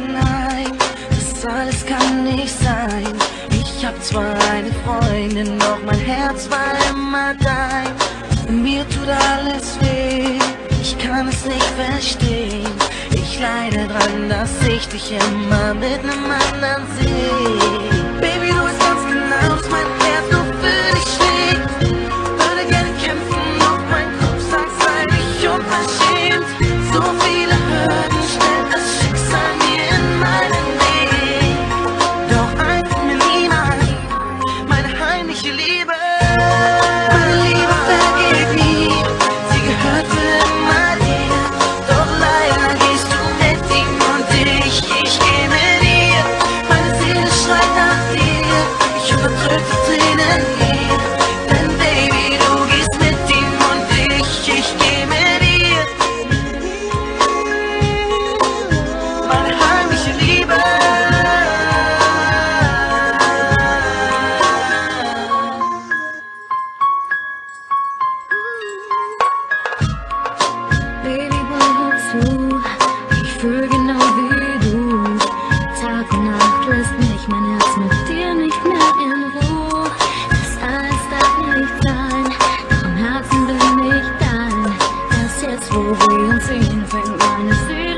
nein, das alles kann nicht sein. Ich hab zwar eine Freundin, doch mein Herz war immer dein. Mir tut alles weh, ich kann es nicht verstehen. Ich leide dran, dass ich dich immer mit einem anderen sehe. Baby, du bist If we wanna see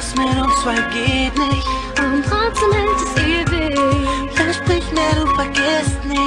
das mit uns zwei geht nicht. Und trotzdem hält es ewig. Versprich mir, du vergisst nicht.